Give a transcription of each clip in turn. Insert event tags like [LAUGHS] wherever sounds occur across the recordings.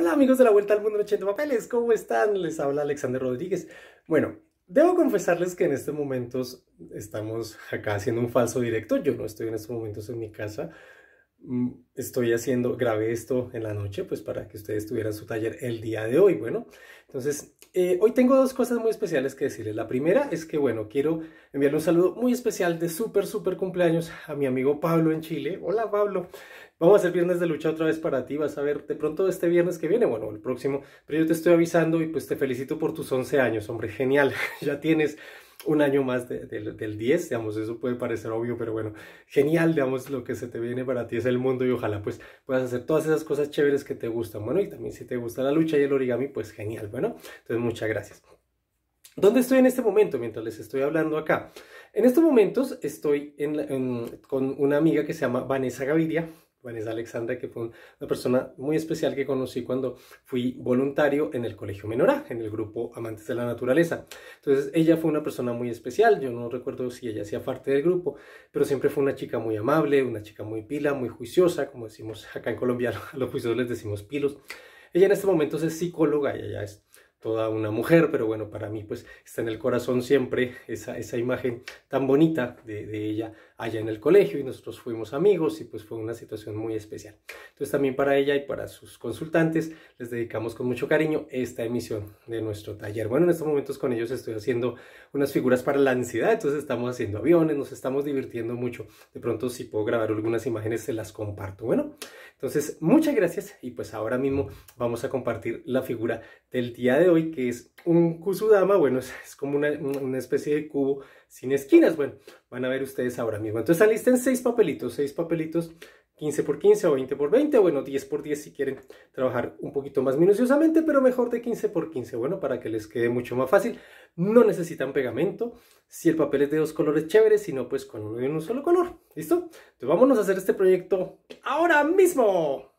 Hola amigos de la Vuelta al Mundo en 80 Papeles, ¿cómo están? Les habla Alexander Rodríguez. Bueno, debo confesarles que en estos momentos estamos acá haciendo un falso directo. Yo no estoy en estos momentos en mi casa. Mm, estoy haciendo, grabé esto en la noche, pues para que ustedes tuvieran su taller el día de hoy. Bueno, entonces, eh, hoy tengo dos cosas muy especiales que decirles. La primera es que, bueno, quiero enviarle un saludo muy especial de súper, súper cumpleaños a mi amigo Pablo en Chile. Hola, Pablo. Vamos a hacer viernes de lucha otra vez para ti. Vas a ver de pronto este viernes que viene, bueno, el próximo. Pero yo te estoy avisando y pues te felicito por tus 11 años, hombre. Genial. [LAUGHS] ya tienes un año más del 10, digamos, eso puede parecer obvio, pero bueno, genial, digamos, lo que se te viene para ti es el mundo y ojalá pues puedas hacer todas esas cosas chéveres que te gustan. Bueno, y también si te gusta la lucha y el origami, pues genial, bueno, entonces muchas gracias. ¿Dónde estoy en este momento mientras les estoy hablando acá? En estos momentos estoy con una amiga que se llama Vanessa Gaviria, Vanessa Alexandra, que fue una persona muy especial que conocí cuando fui voluntario en el Colegio Menorá, en el grupo Amantes de la Naturaleza. Entonces, ella fue una persona muy especial, yo no recuerdo si ella hacía parte del grupo, pero siempre fue una chica muy amable, una chica muy pila, muy juiciosa, como decimos acá en Colombia, [LAUGHS] a los juiciosos les decimos pilos. Ella en este momento es psicóloga y ella es toda una mujer, pero bueno, para mí pues está en el corazón siempre esa, esa imagen tan bonita de, de, ella allá en el colegio y nosotros fuimos amigos y pues fue una situación muy especial. Entonces también para ella y para sus consultantes les dedicamos con mucho cariño esta emisión de nuestro taller. Bueno, en estos momentos con ellos estoy haciendo unas figuras para la ansiedad, entonces estamos haciendo aviones, nos estamos divirtiendo mucho. De pronto si puedo grabar algunas imágenes se las comparto. Bueno, entonces muchas gracias y pues ahora mismo vamos a compartir la figura del día de hoy que es un kusudama, bueno, es, como una, especie de cubo sin esquinas. Bueno, van a ver ustedes ahora mismo. Entonces alisten seis papelitos, seis papelitos 15 por 15 o 20 por 20, bueno, 10 por 10 si quieren trabajar un poquito más minuciosamente, pero mejor de 15 por 15, bueno, para que les quede mucho más fácil. No necesitan pegamento, si el papel es de dos colores chéveres, si no, pues con uno de un solo color, ¿listo? Entonces vámonos a hacer este proyecto ahora mismo.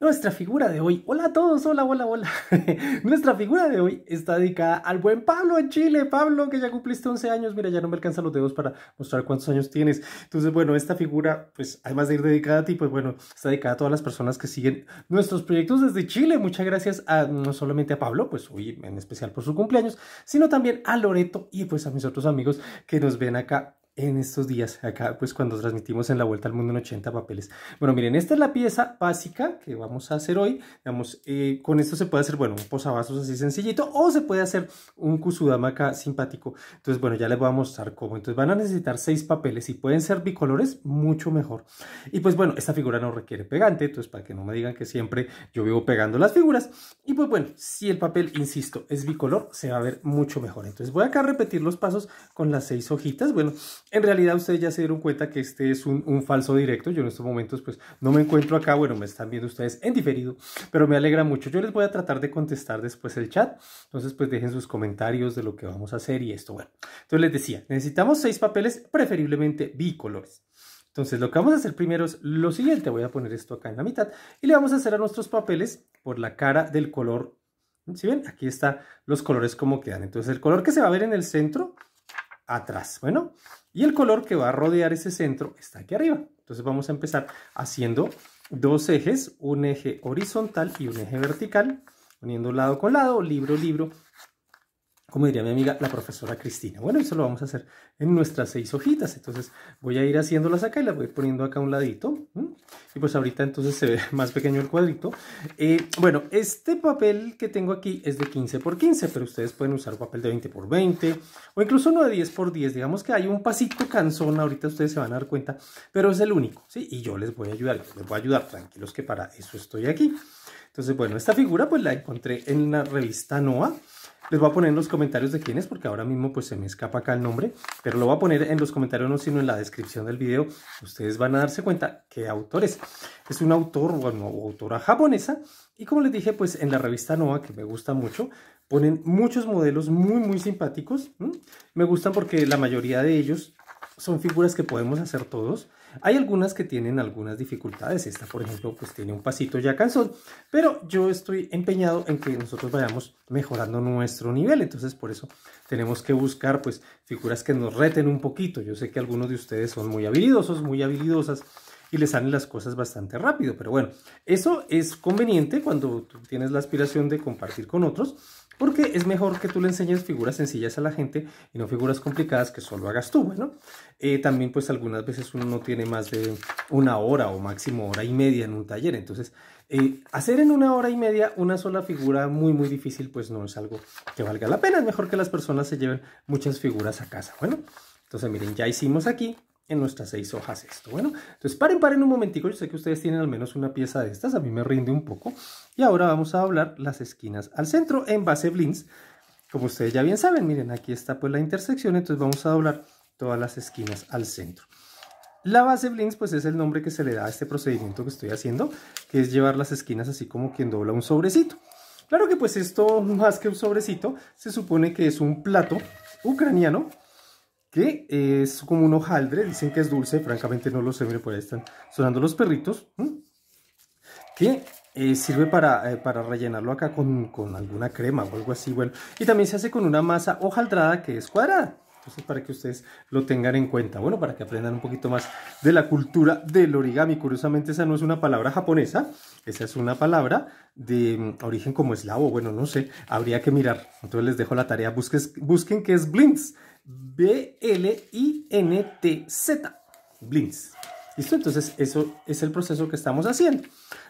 Nuestra figura de hoy, hola a todos, hola, hola, hola. [LAUGHS] Nuestra figura de hoy está dedicada al buen Pablo en Chile. Pablo, que ya cumpliste 11 años, mira, ya no me alcanzan los dedos para mostrar cuántos años tienes. Entonces, bueno, esta figura, pues, además de ir dedicada a ti, pues, bueno, está dedicada a todas las personas que siguen nuestros proyectos desde Chile. Muchas gracias a, no solamente a Pablo, pues, hoy en especial por su cumpleaños, sino también a Loreto y, pues, a mis otros amigos que nos ven acá en estos días, acá pues cuando transmitimos en la Vuelta al Mundo en 80 papeles. Bueno, miren, esta es la pieza básica que vamos a hacer hoy. Digamos, eh, con esto se puede hacer, bueno, un posavasos así sencillito o se puede hacer un kusudama acá simpático. Entonces, bueno, ya les voy a mostrar cómo. Entonces van a necesitar seis papeles y pueden ser bicolores, mucho mejor. Y pues bueno, esta figura no requiere pegante, entonces para que no me digan que siempre yo vivo pegando las figuras. Y pues bueno, si el papel, insisto, es bicolor, se va a ver mucho mejor. Entonces voy acá a repetir los pasos con las seis hojitas. Bueno, en realidad ustedes ya se dieron cuenta que este es un, falso directo. Yo en estos momentos pues no me encuentro acá. Bueno, me están viendo ustedes en diferido, pero me alegra mucho. Yo les voy a tratar de contestar después el chat. Entonces pues dejen sus comentarios de lo que vamos a hacer y esto. Bueno, entonces les decía, necesitamos seis papeles, preferiblemente bicolores. Entonces lo que vamos a hacer primero es lo siguiente. Voy a poner esto acá en la mitad y le vamos a hacer a nuestros papeles por la cara del color. ¿Sí ven? Aquí están los colores como quedan. Entonces el color que se va a ver en el centro atrás. Bueno, y el color que va a rodear ese centro está aquí arriba. Entonces vamos a empezar haciendo dos ejes, un eje horizontal y un eje vertical, uniendo lado con lado, libro, libro, como diría mi amiga, la profesora Cristina. Bueno, eso lo vamos a hacer en nuestras seis hojitas. Entonces voy a ir haciéndolas acá y las voy poniendo acá a un ladito. Y pues ahorita entonces se ve [LAUGHS] más pequeño el cuadrito. Eh, bueno, este papel que tengo aquí es de 15 por 15, pero ustedes pueden usar papel de 20 por 20 o incluso uno de 10 por 10. Digamos que hay un pasito canzón, ahorita ustedes se van a dar cuenta, pero es el único, ¿sí? Y yo les voy a ayudar, les voy a ayudar, tranquilos que para eso estoy aquí. Entonces, bueno, esta figura pues la encontré en la revista NOAA. Les voy a poner en los comentarios de quién es, porque ahora mismo pues se me escapa acá el nombre, pero lo voy a poner en los comentarios no sino en la descripción del video. Ustedes van a darse cuenta qué autor es. Es un autor, bueno, autora japonesa, y como les dije, pues en la revista Nova, que me gusta mucho, ponen muchos modelos muy, muy simpáticos. Me gustan porque la mayoría de ellos son figuras que podemos hacer todos. Hay algunas que tienen algunas dificultades. Esta, por ejemplo, pues tiene un pasito ya cansón. Pero yo estoy empeñado en que nosotros vayamos mejorando nuestro nivel. Entonces, por eso tenemos que buscar, pues, figuras que nos reten un poquito. Yo sé que algunos de ustedes son muy habilidosos, muy habilidosas y le salen las cosas bastante rápido. Pero bueno, eso es conveniente cuando tú tienes la aspiración de compartir con otros, porque es mejor que tú le enseñes figuras sencillas a la gente y no figuras complicadas que solo hagas tú, bueno. Eh, también pues algunas veces uno no tiene más de una hora o máximo hora y media en un taller, entonces eh, hacer en una hora y media una sola figura muy muy difícil pues no es algo que valga la pena, es mejor que las personas se lleven muchas figuras a casa, bueno. Entonces miren, ya hicimos aquí en nuestras seis hojas esto. Bueno, entonces paren, paren un momentico. Yo sé que ustedes tienen al menos una pieza de estas. A mí me rinde un poco. Y ahora vamos a doblar las esquinas al centro en base blins. Como ustedes ya bien saben, miren, aquí está pues la intersección. Entonces vamos a doblar todas las esquinas al centro. La base blins pues es el nombre que se le da a este procedimiento que estoy haciendo, que es llevar las esquinas así como quien dobla un sobrecito. Claro que pues esto [LAUGHS] más que un sobrecito, se supone que es un plato ucraniano que es como un hojaldre, dicen que es dulce, francamente no lo sé, mire, por ahí están sonando los perritos, que eh, sirve para, eh, para, rellenarlo acá con, con, alguna crema o algo así, bueno, y también se hace con una masa hojaldrada que es cuadrada, entonces para que ustedes lo tengan en cuenta, bueno, para que aprendan un poquito más de la cultura del origami, curiosamente esa no es una palabra japonesa, esa es una palabra de mm, origen como eslavo, bueno, no sé, habría que mirar, entonces les dejo la tarea, busquen, busquen qué es blinks, B-L-I-N-T-Z. ¿Listo? Entonces eso es el proceso que estamos haciendo.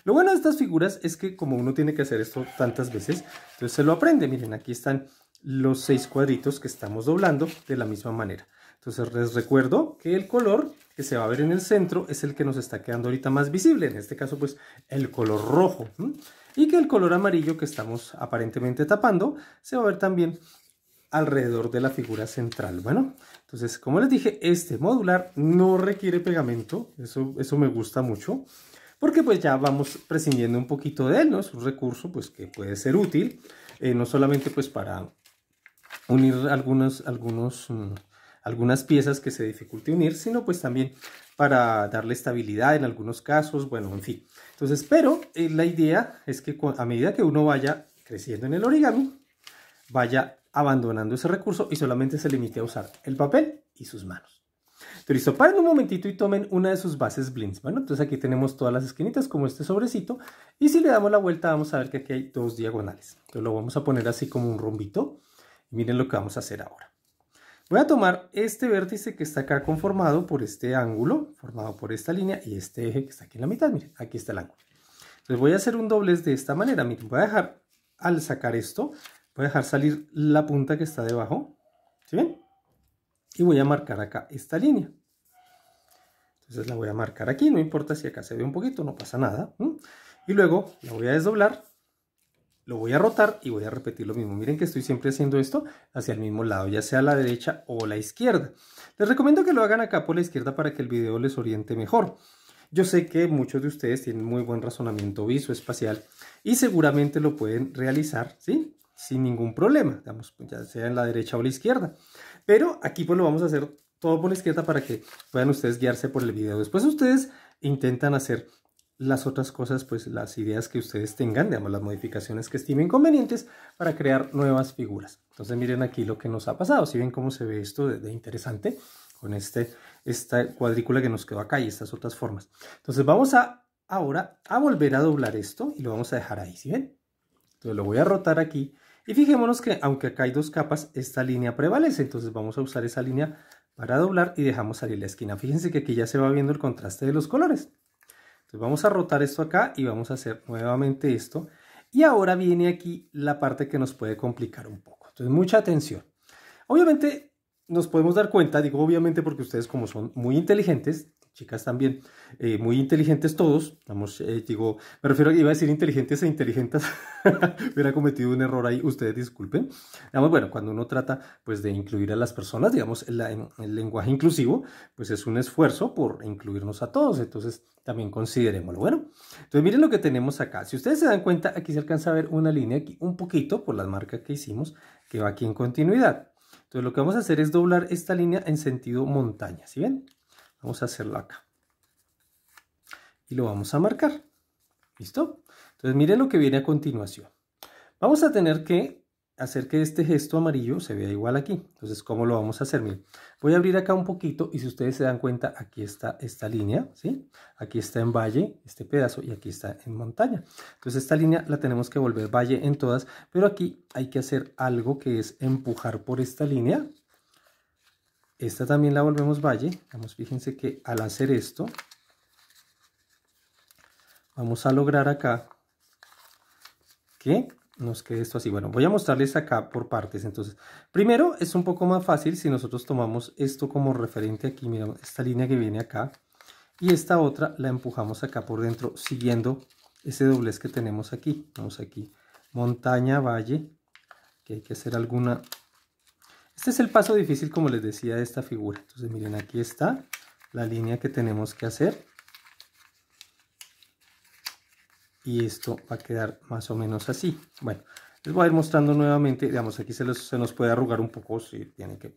Lo bueno de estas figuras es que como uno tiene que hacer esto tantas veces, entonces se lo aprende. Miren, aquí están los seis cuadritos que estamos doblando de la misma manera. Entonces les recuerdo que el color que se va a ver en el centro es el que nos está quedando ahorita más visible. En este caso pues el color rojo. Y que el color amarillo que estamos aparentemente tapando se va a ver también alrededor de la figura central. Bueno, entonces, como les dije, este modular no requiere pegamento, eso, eso me gusta mucho, porque pues ya vamos prescindiendo un poquito de él, ¿no? Es un recurso pues que puede ser útil, eh, no solamente pues para unir algunos, algunos, mm, algunas piezas que se dificulte unir, sino pues también para darle estabilidad en algunos casos, bueno, en fin. Entonces, pero eh, la idea es que a medida que uno vaya creciendo en el origami, vaya abandonando ese recurso y solamente se limite a usar el papel y sus manos. Entonces, listo, paren un momentito y tomen una de sus bases blinds. Bueno, entonces aquí tenemos todas las esquinitas como este sobrecito y si le damos la vuelta vamos a ver que aquí hay dos diagonales. Entonces lo vamos a poner así como un rombito miren lo que vamos a hacer ahora. Voy a tomar este vértice que está acá conformado por este ángulo, formado por esta línea y este eje que está aquí en la mitad, miren, aquí está el ángulo. Entonces voy a hacer un doblez de esta manera, miren, voy a dejar al sacar esto, Voy a dejar salir la punta que está debajo. ¿Sí ven? Y voy a marcar acá esta línea. Entonces la voy a marcar aquí, no importa si acá se ve un poquito, no pasa nada. Y luego la voy a desdoblar, lo voy a rotar y voy a repetir lo mismo. Miren que estoy siempre haciendo esto hacia el mismo lado, ya sea la derecha o la izquierda. Les recomiendo que lo hagan acá por la izquierda para que el video les oriente mejor. Yo sé que muchos de ustedes tienen muy buen razonamiento visoespacial y seguramente lo pueden realizar, ¿sí? Sin ningún problema, digamos, pues, ya sea en la derecha o la izquierda. Pero aquí pues lo vamos a hacer todo por la izquierda para que puedan ustedes guiarse por el video. Después ustedes intentan hacer las otras cosas, pues las ideas que ustedes tengan, digamos, las modificaciones que estimen convenientes para crear nuevas figuras. Entonces miren aquí lo que nos ha pasado, si ven cómo se ve esto de, interesante con este, esta cuadrícula que nos quedó acá y estas otras formas. Entonces vamos a ahora a volver a doblar esto y lo vamos a dejar ahí, ¿sí ven? Lo voy a rotar aquí y fijémonos que aunque acá hay dos capas, esta línea prevalece. Entonces vamos a usar esa línea para doblar y dejamos salir la esquina. Fíjense que aquí ya se va viendo el contraste de los colores. Entonces vamos a rotar esto acá y vamos a hacer nuevamente esto. Y ahora viene aquí la parte que nos puede complicar un poco. Entonces mucha atención. Obviamente nos podemos dar cuenta, digo obviamente porque ustedes como son muy inteligentes, chicas también, eh, muy inteligentes todos, eh, digo, me refiero a que iba a decir inteligentes e inteligentes, [LAUGHS] hubiera cometido un error ahí, ustedes disculpen. Digamos, bueno, cuando uno trata pues de incluir a las personas, digamos, el, el lenguaje inclusivo, pues es un esfuerzo por incluirnos a todos, entonces también considerémoslo. Bueno, entonces miren lo que tenemos acá. Si ustedes se dan cuenta, aquí se alcanza a ver una línea aquí, un poquito por las marcas que hicimos, que va aquí en continuidad. Entonces lo que vamos a hacer es doblar esta línea en sentido montaña, ¿sí ven? Vamos a hacerlo acá. Y lo vamos a marcar. ¿Listo? Entonces miren lo que viene a continuación. Vamos a tener que hacer que este gesto amarillo se vea igual aquí. Entonces, ¿cómo lo vamos a hacer? Miren, voy a abrir acá un poquito y si ustedes se dan cuenta, aquí está esta línea, ¿sí? Aquí está en valle, este pedazo, y aquí está en montaña. Entonces, esta línea la tenemos que volver valle en todas, pero aquí hay que hacer algo que es empujar por esta línea. Esta también la volvemos valle. Vamos, fíjense que al hacer esto, vamos a lograr acá que nos quede esto así. Bueno, voy a mostrarles acá por partes. Entonces, primero es un poco más fácil si nosotros tomamos esto como referente aquí. Mira, esta línea que viene acá. Y esta otra la empujamos acá por dentro siguiendo ese doblez que tenemos aquí. Vamos aquí, montaña, valle, que hay que hacer alguna... Este es el paso difícil, como les decía, de esta figura. Entonces, miren, aquí está la línea que tenemos que hacer. y esto va a quedar más o menos así. Bueno, les voy a ir mostrando nuevamente, digamos, aquí se, se nos puede arrugar un poco, si tiene que,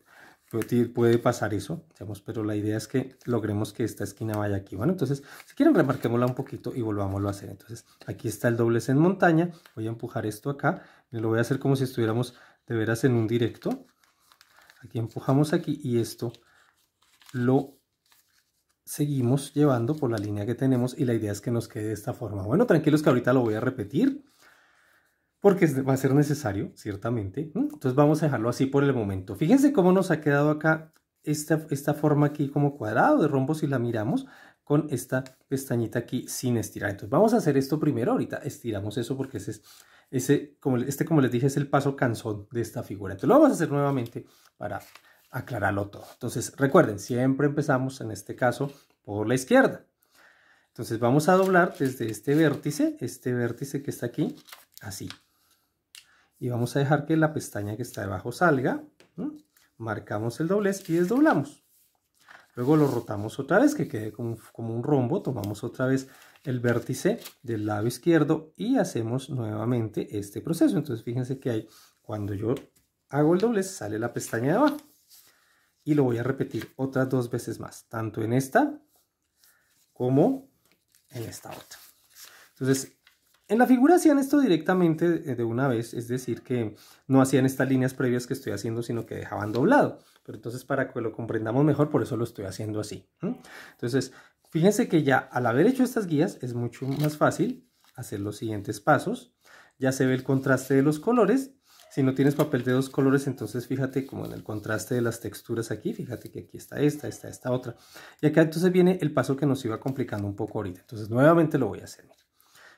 puede, pasar eso, digamos, pero la idea es que logremos que esta esquina vaya aquí. Bueno, entonces, si quieren, remarquémosla un poquito y volvámoslo a hacer. Entonces, aquí está el doblez en montaña, voy a empujar esto acá, lo voy a hacer como si estuviéramos de veras en un directo. Aquí empujamos aquí y esto lo seguimos llevando por la línea que tenemos y la idea es que nos quede de esta forma. Bueno, tranquilos que ahorita lo voy a repetir porque va a ser necesario, ciertamente. Entonces vamos a dejarlo así por el momento. Fíjense cómo nos ha quedado acá esta, esta forma aquí como cuadrado de rombo si la miramos con esta pestañita aquí sin estirar. Entonces vamos a hacer esto primero, ahorita estiramos eso porque ese es, ese, como, este como les dije es el paso cansón de esta figura. Entonces lo vamos a hacer nuevamente para aclararlo todo. Entonces, recuerden, siempre empezamos en este caso por la izquierda. Entonces vamos a doblar desde este vértice, este vértice que está aquí, así. Y vamos a dejar que la pestaña que está debajo salga. Marcamos el doblez y desdoblamos. Luego lo rotamos otra vez, que quede como, como un rombo. Tomamos otra vez el vértice del lado izquierdo y hacemos nuevamente este proceso. Entonces fíjense que hay, cuando yo hago el doblez, sale la pestaña de abajo y lo voy a repetir otras dos veces más, tanto en esta como en esta otra. Entonces, en la figura hacían esto directamente de una vez, es decir, que no hacían estas líneas previas que estoy haciendo, sino que dejaban doblado. Pero entonces, para que lo comprendamos mejor, por eso lo estoy haciendo así. Entonces, fíjense que ya al haber hecho estas guías, es mucho más fácil hacer los siguientes pasos. Ya se ve el contraste de los colores si no tienes papel de dos colores, entonces fíjate como en el contraste de las texturas aquí, fíjate que aquí está esta, esta, esta otra. Y acá entonces viene el paso que nos iba complicando un poco ahorita. Entonces nuevamente lo voy a hacer.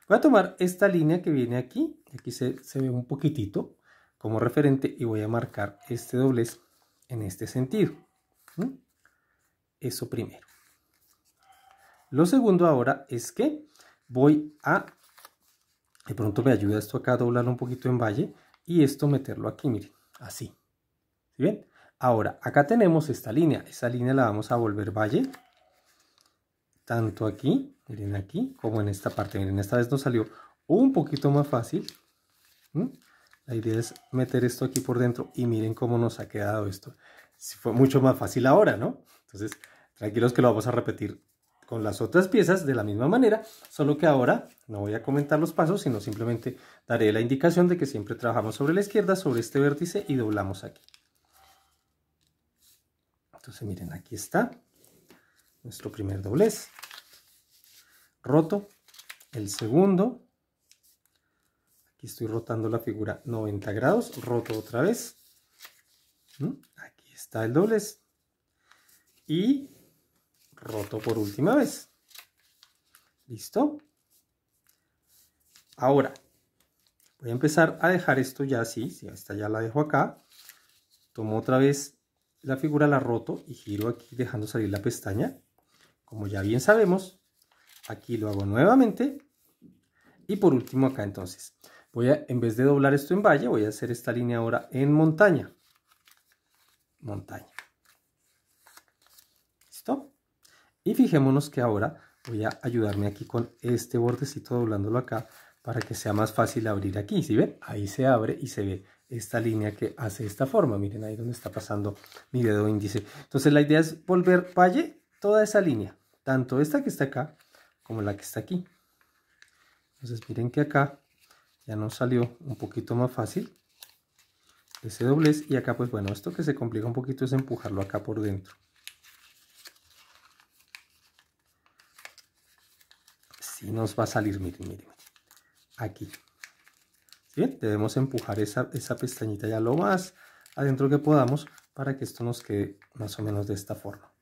Voy a tomar esta línea que viene aquí, aquí se, ve un poquitito como referente y voy a marcar este doblez en este sentido. Eso primero. Lo segundo ahora es que voy a, de pronto me ayuda esto acá a doblarlo un poquito en valle, y esto meterlo aquí, miren, así. ¿Sí bien? Ahora, acá tenemos esta línea. Esa línea la vamos a volver valle. Tanto aquí, miren aquí, como en esta parte. Miren, esta vez nos salió un poquito más fácil. La idea es meter esto aquí por dentro y miren cómo nos ha quedado esto. Fue mucho más fácil ahora, ¿no? Entonces, tranquilos que lo vamos a repetir con las otras piezas de la misma manera, solo que ahora no voy a comentar los pasos, sino simplemente daré la indicación de que siempre trabajamos sobre la izquierda, sobre este vértice y doblamos aquí. Entonces miren, aquí está nuestro primer doblez. Roto el segundo. Aquí estoy rotando la figura 90 grados, roto otra vez. ¿Mm? Aquí está el doblez. Y roto por última vez. ¿Listo? Ahora, voy a empezar a dejar esto ya así, si esta ya la dejo acá, tomo otra vez la figura, la roto y giro aquí dejando salir la pestaña. Como ya bien sabemos, aquí lo hago nuevamente y por último acá entonces, voy a, en vez de doblar esto en valle, voy a hacer esta línea ahora en montaña. Montaña. ¿Listo? Y fijémonos que ahora voy a ayudarme aquí con este bordecito doblándolo acá para que sea más fácil abrir aquí. ¿Sí ven? Ahí se abre y se ve esta línea que hace esta forma. Miren ahí donde está pasando mi dedo índice. Entonces la idea es volver valle toda esa línea. Tanto esta que está acá como la que está aquí. Entonces miren que acá ya nos salió un poquito más fácil. ese doblez y acá pues bueno, esto que se complica un poquito es empujarlo acá por dentro. Si nos va a salir, miren, miren, aquí. Bien, debemos empujar esa, esa pestañita ya lo más adentro que podamos para que esto nos quede más o menos de esta forma.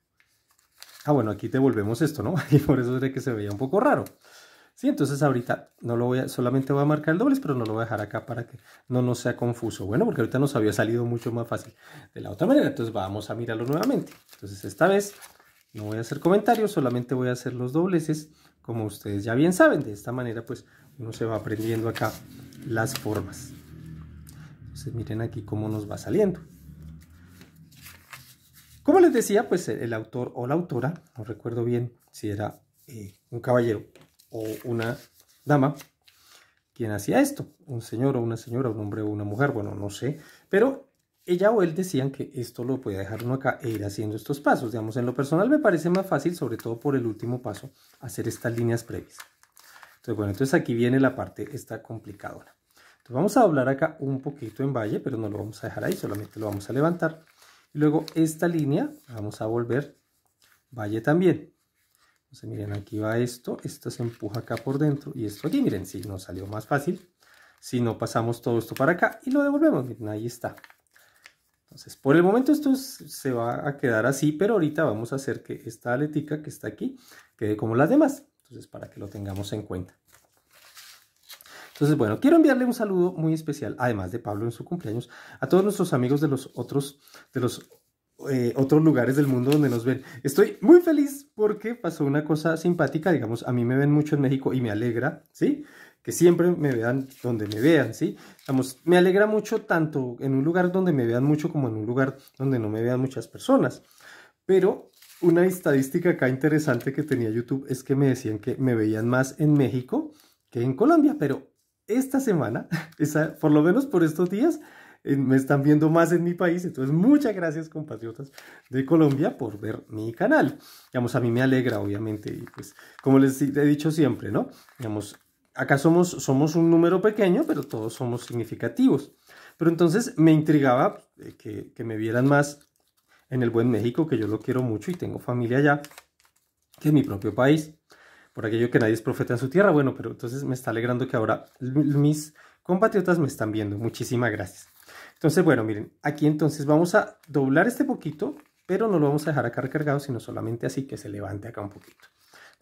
Ah, bueno, aquí devolvemos esto, ¿no? [LAUGHS] Y por eso es que se veía un poco raro. Sí, entonces ahorita no lo voy a, solamente voy a marcar el doblez, pero no lo voy a dejar acá para que no nos sea confuso. Bueno, porque ahorita nos había salido mucho más fácil de la otra manera. Entonces vamos a mirarlo nuevamente. Entonces esta vez no voy a hacer comentarios, solamente voy a hacer los dobleces, como ustedes ya bien saben. De esta manera pues uno se va aprendiendo acá las formas. Entonces miren aquí cómo nos va saliendo. Como les decía, pues el autor o la autora, no recuerdo bien si era eh, un caballero o una dama quien hacía esto, un señor o una señora, un hombre o una mujer, bueno, no sé, pero ella o él decían que esto lo podía dejar uno acá e ir haciendo estos pasos. Digamos, en lo personal me parece más fácil, sobre todo por el último paso, hacer estas líneas previas. Entonces, bueno, entonces aquí viene la parte esta complicadora. Entonces vamos a doblar acá un poquito en valle, pero no lo vamos a dejar ahí, solamente lo vamos a levantar. Y luego esta línea vamos a volver valle también. Entonces miren, aquí va esto, esto se empuja acá por dentro y esto aquí, miren, si nos salió más fácil. Si no pasamos todo esto para acá y lo devolvemos, miren, ahí está. Entonces, por el momento esto se va a quedar así, pero ahorita vamos a hacer que esta aletica que está aquí quede como las demás. Entonces, para que lo tengamos en cuenta. Entonces, bueno, quiero enviarle un saludo muy especial, además de Pablo en su cumpleaños, a todos nuestros amigos de los otros, de los eh, otros lugares del mundo donde nos ven. Estoy muy feliz porque pasó una cosa simpática, digamos, a mí me ven mucho en México y me alegra, ¿sí? Que siempre me vean donde me vean, ¿sí? Digamos, me alegra mucho tanto en un lugar donde me vean mucho como en un lugar donde no me vean muchas personas. Pero una estadística acá interesante que tenía YouTube es que me decían que me veían más en México que en Colombia, pero esta semana, [LAUGHS] esa, por lo menos por estos días, me están viendo más en mi país. Entonces, muchas gracias, compatriotas de Colombia, por ver mi canal. Digamos, a mí me alegra, obviamente, y pues, como les he dicho siempre, ¿no? Digamos, acá somos, somos un número pequeño, pero todos somos significativos. Pero entonces me intrigaba eh, que, que me vieran más en el buen México, que yo lo quiero mucho y tengo familia allá, que en mi propio país. Por aquello que nadie es profeta en su tierra. Bueno, pero entonces me está alegrando que ahora mis compatriotas me están viendo. Muchísimas gracias. Entonces, bueno, miren, aquí entonces vamos a doblar este poquito, pero no lo vamos a dejar acá recargado, sino solamente así que se levante acá un poquito.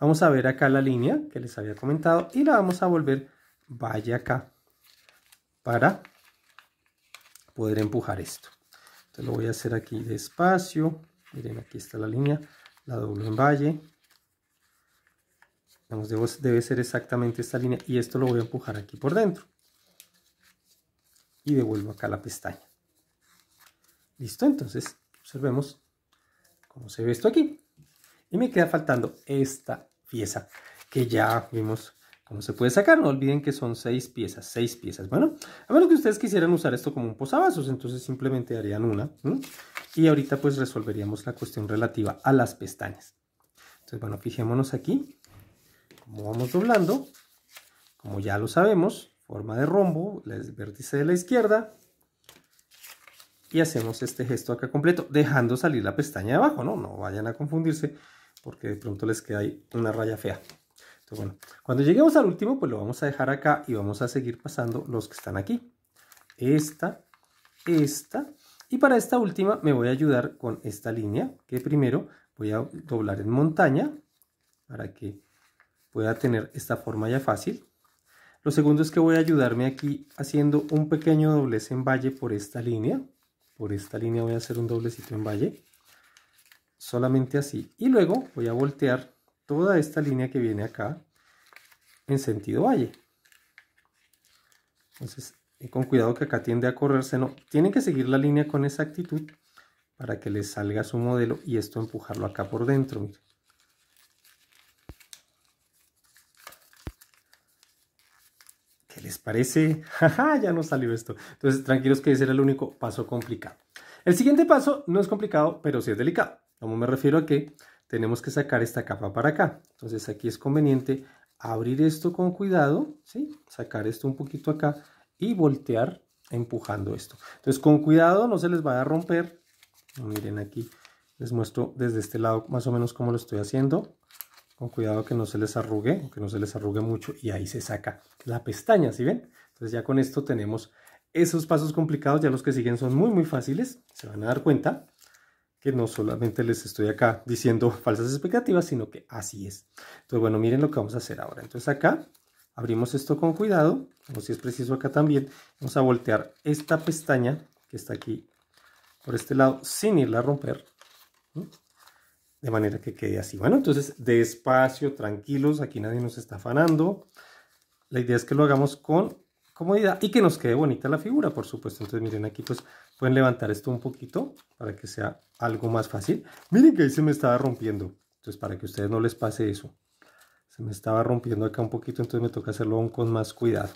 Vamos a ver acá la línea que les había comentado y la vamos a volver vaya acá para poder empujar esto. Entonces lo voy a hacer aquí despacio. Miren, aquí está la línea, la doblo en valle. Debe ser exactamente esta línea y esto lo voy a empujar aquí por dentro y devuelvo acá la pestaña. Listo, entonces observemos cómo se ve esto aquí. Y me queda faltando esta pieza que ya vimos cómo se puede sacar. No olviden que son seis piezas, seis piezas. Bueno, a menos que ustedes quisieran usar esto como un posavasos, entonces simplemente harían una. Y ahorita pues resolveríamos la cuestión relativa a las pestañas. Entonces, bueno, fijémonos aquí, como vamos doblando. Como ya lo sabemos, forma de rombo, el vértice de la izquierda, y hacemos este gesto acá completo, dejando salir la pestaña de abajo, ¿no? No vayan a confundirse, porque de pronto les queda ahí una raya fea. Bueno, cuando lleguemos al último, pues lo vamos a dejar acá y vamos a seguir pasando los que están aquí. Esta, esta, y para esta última me voy a ayudar con esta línea, que primero voy a doblar en montaña, para que pueda tener esta forma ya fácil. Lo segundo es que voy a ayudarme aquí haciendo un pequeño doblez en valle por esta línea. Por esta línea voy a hacer un doblecito en valle. Solamente así. Y luego voy a voltear toda esta línea que viene acá en sentido valle. Entonces, con cuidado que acá tiende a correrse. No, tienen que seguir la línea con exactitud para que les salga su modelo y esto empujarlo acá por dentro. ¿Les parece? [LAUGHS] ya no salió esto. Entonces, tranquilos que ese era el único paso complicado. El siguiente paso no es complicado, pero sí es delicado. ¿Cómo me refiero a que tenemos que sacar esta capa para acá? Entonces, aquí es conveniente abrir esto con cuidado, ¿sí? Sacar esto un poquito acá y voltear empujando esto. Entonces con cuidado no se les vaya a romper. Miren aquí, les muestro desde este lado más o menos cómo lo estoy haciendo. Con cuidado que no se les arrugue, que no se les arrugue mucho y ahí se saca la pestaña, ¿sí ven? Entonces ya con esto tenemos esos pasos complicados, ya los que siguen son muy muy fáciles, se van a dar cuenta que no solamente les estoy acá diciendo [LAUGHS] falsas expectativas, sino que así es. Entonces, bueno, miren lo que vamos a hacer ahora. Entonces acá abrimos esto con cuidado, como si es preciso acá también. Vamos a voltear esta pestaña que está aquí por este lado sin irla a romper. De manera que quede así. Bueno, entonces despacio, tranquilos, aquí nadie nos está afanando. La idea es que lo hagamos con comodidad y que nos quede bonita la figura, por supuesto. Entonces miren aquí pues pueden levantar esto un poquito para que sea algo más fácil. Miren que ahí se me estaba rompiendo. Entonces para que a ustedes no les pase eso. Se me estaba rompiendo acá un poquito, entonces me toca hacerlo aún con más cuidado.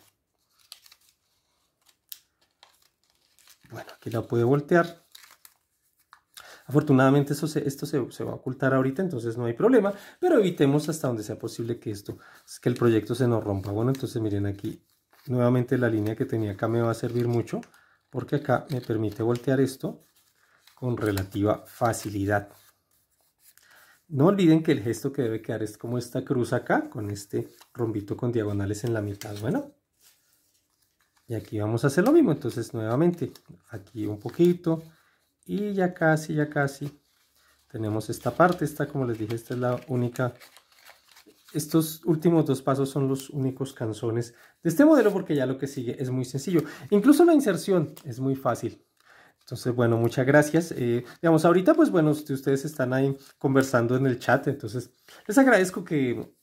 Bueno, aquí la puede voltear. Afortunadamente esto, se, esto se, va a ocultar ahorita, entonces no hay problema, pero evitemos hasta donde sea posible que esto, que el proyecto se nos rompa. Bueno, entonces miren aquí, nuevamente la línea que tenía acá me va a servir mucho, porque acá me permite voltear esto con relativa facilidad. No olviden que el gesto que debe quedar es como esta cruz acá, con este rombito con diagonales en la mitad. Bueno, y aquí vamos a hacer lo mismo, entonces nuevamente aquí un poquito, y ya casi, ya casi tenemos esta parte, esta como les dije, esta es la única, estos últimos dos pasos son los únicos canzones de este modelo porque ya lo que sigue es muy sencillo, incluso la inserción es muy fácil. Entonces, bueno, muchas gracias. Eh, digamos, ahorita, pues bueno, ustedes están ahí conversando en el chat, entonces les agradezco que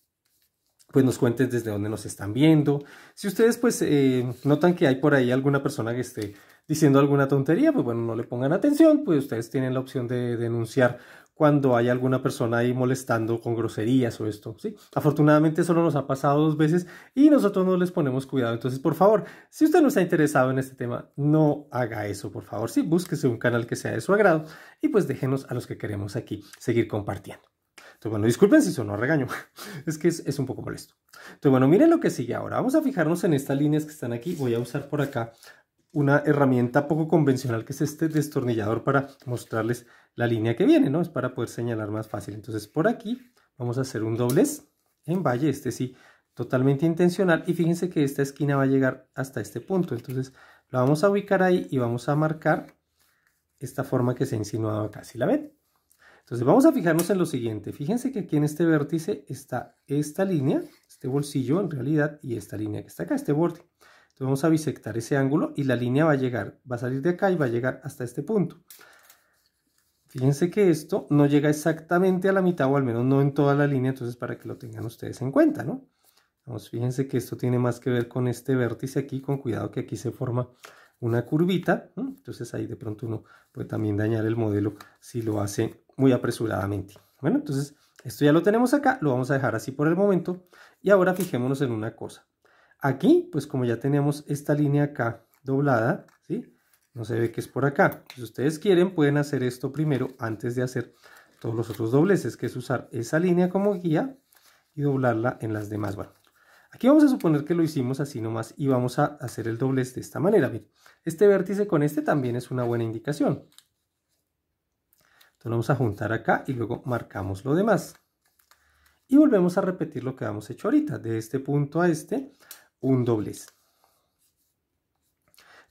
pues nos cuenten desde dónde nos están viendo. Si ustedes pues eh, notan que hay por ahí alguna persona que esté diciendo alguna tontería, pues bueno, no le pongan atención, pues ustedes tienen la opción de denunciar cuando hay alguna persona ahí molestando con groserías o esto, ¿sí? Afortunadamente solo nos ha pasado dos veces y nosotros no les ponemos cuidado. Entonces, por favor, si usted no está interesado en este tema, no haga eso, por favor. Sí, búsquese un canal que sea de su agrado y pues déjenos a los que queremos aquí seguir compartiendo. Entonces, bueno, disculpen si sonó regaño, [LAUGHS] es que es, es, un poco molesto. Entonces, bueno, miren lo que sigue ahora. Vamos a fijarnos en estas líneas que están aquí. Voy a usar por acá una herramienta poco convencional que es este destornillador para mostrarles la línea que viene, ¿no? Es para poder señalar más fácil. Entonces por aquí vamos a hacer un doblez en valle, este sí, totalmente intencional. Y fíjense que esta esquina va a llegar hasta este punto. Entonces lo vamos a ubicar ahí y vamos a marcar esta forma que se ha insinuado acá. ¿Sí la ven? Entonces vamos a fijarnos en lo siguiente. Fíjense que aquí en este vértice está esta línea, este bolsillo en realidad, y esta línea que está acá, este borde. Entonces vamos a bisectar ese ángulo y la línea va a llegar, va a salir de acá y va a llegar hasta este punto. Fíjense que esto no llega exactamente a la mitad o al menos no en toda la línea, entonces para que lo tengan ustedes en cuenta, ¿no? Vamos, fíjense que esto tiene más que ver con este vértice aquí, con cuidado que aquí se forma una curvita, entonces ahí de pronto uno puede también dañar el modelo si lo hace muy apresuradamente. Bueno, entonces esto ya lo tenemos acá, lo vamos a dejar así por el momento y ahora fijémonos en una cosa. Aquí, pues como ya tenemos esta línea acá doblada, ¿sí? No se ve que es por acá. Si ustedes quieren, pueden hacer esto primero antes de hacer todos los otros dobleces, que es usar esa línea como guía y doblarla en las demás. Bueno, aquí vamos a suponer que lo hicimos así nomás y vamos a hacer el doblez de esta manera. este vértice con este también es una buena indicación. Entonces vamos a juntar acá y luego marcamos lo demás. Y volvemos a repetir lo que hemos hecho ahorita, de este punto a este, un doblez.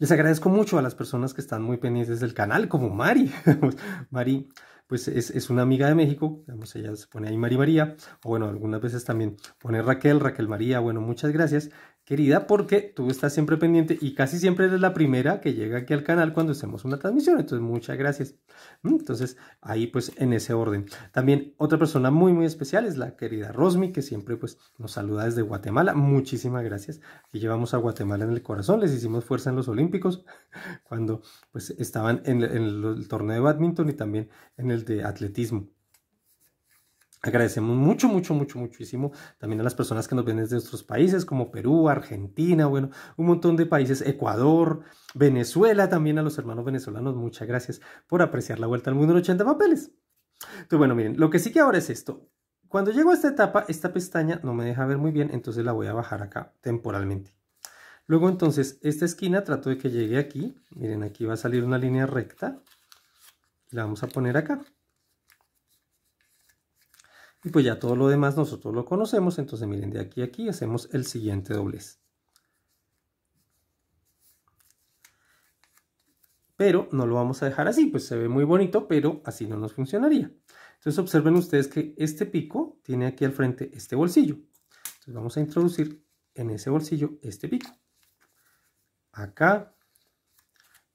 Les agradezco mucho a las personas que están muy pendientes del canal, como Mari. [LAUGHS] Mari, pues es, es, una amiga de México, digamos, ella se pone ahí Mari María, o bueno, algunas veces también pone Raquel, Raquel María, bueno, muchas gracias querida, porque tú estás siempre pendiente y casi siempre eres la primera que llega aquí al canal cuando hacemos una transmisión. Entonces, muchas gracias. Mm, entonces, ahí pues en ese orden. También otra persona muy, muy especial es la querida Rosmi, que siempre pues nos saluda desde Guatemala. Muchísimas gracias. Y llevamos a Guatemala en el corazón. Les hicimos fuerza en los Olímpicos [LAUGHS] cuando pues estaban en el torneo de badminton y también en el de atletismo. Agradecemos mucho, mucho, mucho, muchísimo también a las personas que nos ven desde otros países como Perú, Argentina, bueno, un montón de países, Ecuador, Venezuela, también a los hermanos venezolanos, muchas gracias por apreciar la vuelta al mundo en 80 papeles. Entonces, bueno, miren, lo que sí que ahora es esto. Cuando llego a esta etapa, esta pestaña no me deja ver muy bien, entonces la voy a bajar acá temporalmente. Luego entonces esta esquina trato de que llegue aquí. Miren, aquí va a salir una línea recta. La vamos a poner acá. Y pues ya todo lo demás nosotros lo conocemos. Entonces miren, de aquí a aquí hacemos el siguiente doblez. Pero no lo vamos a dejar así, pues se ve muy bonito, pero así no nos funcionaría. Entonces observen ustedes que este pico tiene aquí al frente este bolsillo. Entonces vamos a introducir en ese bolsillo este pico. Acá,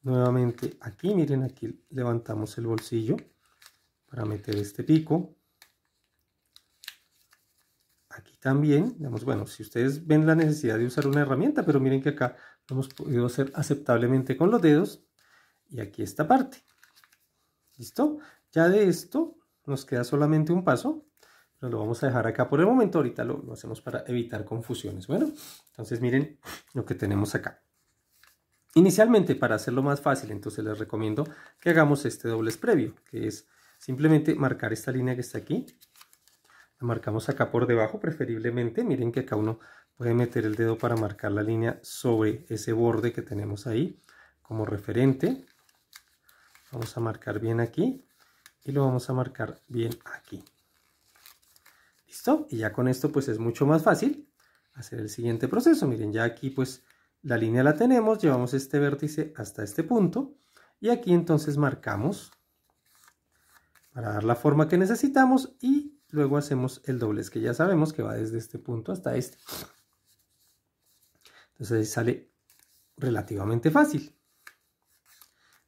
nuevamente aquí, miren aquí levantamos el bolsillo para meter este pico. Aquí también, digamos, bueno, si ustedes ven la necesidad de usar una herramienta, pero miren que acá lo hemos podido hacer aceptablemente con los dedos. Y aquí esta parte. ¿Listo? Ya de esto nos queda solamente un paso pero lo vamos a dejar acá por el momento, ahorita lo, hacemos para evitar confusiones. Bueno, entonces miren lo que tenemos acá. Inicialmente, para hacerlo más fácil, entonces les recomiendo que hagamos este doblez previo, que es simplemente marcar esta línea que está aquí. La marcamos acá por debajo, preferiblemente. Miren que acá uno puede meter el dedo para marcar la línea sobre ese borde que tenemos ahí como referente. Vamos a marcar bien aquí y lo vamos a marcar bien aquí. ¿Listo? Y ya con esto pues es mucho más fácil hacer el siguiente proceso. Miren, ya aquí pues la línea la tenemos, llevamos este vértice hasta este punto y aquí entonces marcamos para dar la forma que necesitamos y luego hacemos el doblez que ya sabemos que va desde este punto hasta este. Entonces ahí sale relativamente fácil.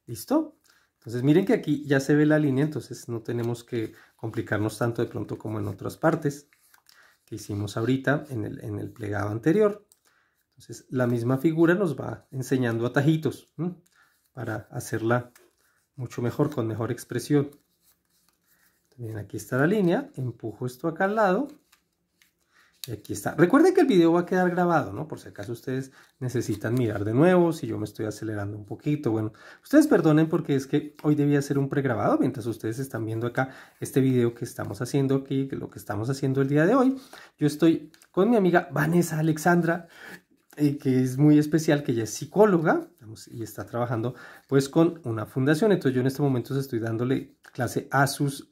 ¿Listo? Entonces miren que aquí ya se ve la línea, entonces no tenemos que complicarnos tanto de pronto como en otras partes que hicimos ahorita en el, en el plegado anterior. Entonces la misma figura nos va enseñando atajitos para hacerla mucho mejor, con mejor expresión. También aquí está la línea, empujo esto acá al lado y aquí está. Recuerden que el video va a quedar grabado, ¿no? Por si acaso ustedes necesitan mirar de nuevo, si yo me estoy acelerando un poquito. Bueno, ustedes perdonen porque es que hoy debía ser un pregrabado mientras ustedes están viendo acá este video que estamos haciendo aquí, lo que estamos haciendo el día de hoy. Yo estoy con mi amiga Vanessa Alexandra, eh, que es muy especial, que ella es psicóloga y está trabajando pues con una fundación. Entonces yo en este momento estoy dándole clase a sus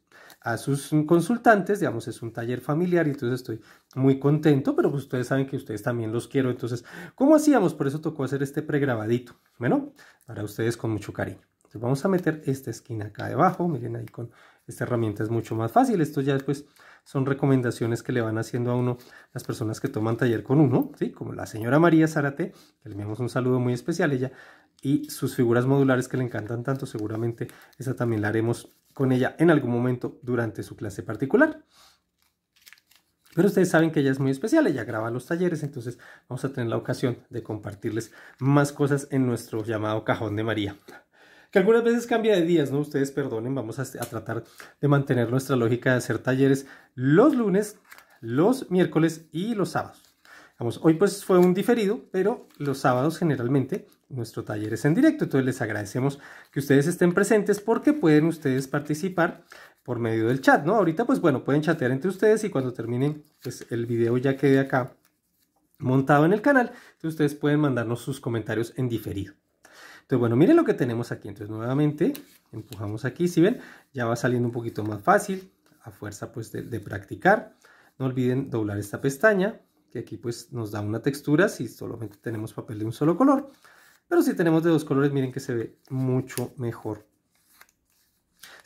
a sus consultantes, digamos, es un taller familiar y entonces estoy muy contento, pero pues ustedes saben que ustedes también los quiero, entonces, ¿cómo hacíamos? Por eso tocó hacer este pregrabadito, bueno, para ustedes con mucho cariño. Entonces vamos a meter esta esquina acá debajo, miren ahí con esta herramienta es mucho más fácil, esto ya después son recomendaciones que le van haciendo a uno las personas que toman taller con uno, ¿sí? como la señora María Zárate, que le enviamos un saludo muy especial, ella y sus figuras modulares que le encantan tanto, seguramente esa también la haremos con ella en algún momento durante su clase particular. Pero ustedes saben que ella es muy especial, ella graba los talleres, entonces vamos a tener la ocasión de compartirles más cosas en nuestro llamado cajón de María. Que algunas veces cambia de días, ¿no? Ustedes perdonen, vamos a, a tratar de mantener nuestra lógica de hacer talleres los lunes, los miércoles y los sábados. Vamos, hoy pues fue un diferido, pero los sábados generalmente nuestro taller es en directo, entonces les agradecemos que ustedes estén presentes porque pueden ustedes participar por medio del chat, ¿no? Ahorita pues bueno, pueden chatear entre ustedes y cuando terminen pues el video ya quede acá montado en el canal, entonces ustedes pueden mandarnos sus comentarios en diferido. Entonces bueno, miren lo que tenemos aquí, entonces nuevamente empujamos aquí, si ven, ya va saliendo un poquito más fácil, a fuerza pues de, de practicar. No olviden doblar esta pestaña, que aquí pues nos da una textura si solamente tenemos papel de un solo color. Pero si tenemos de dos colores, miren que se ve mucho mejor.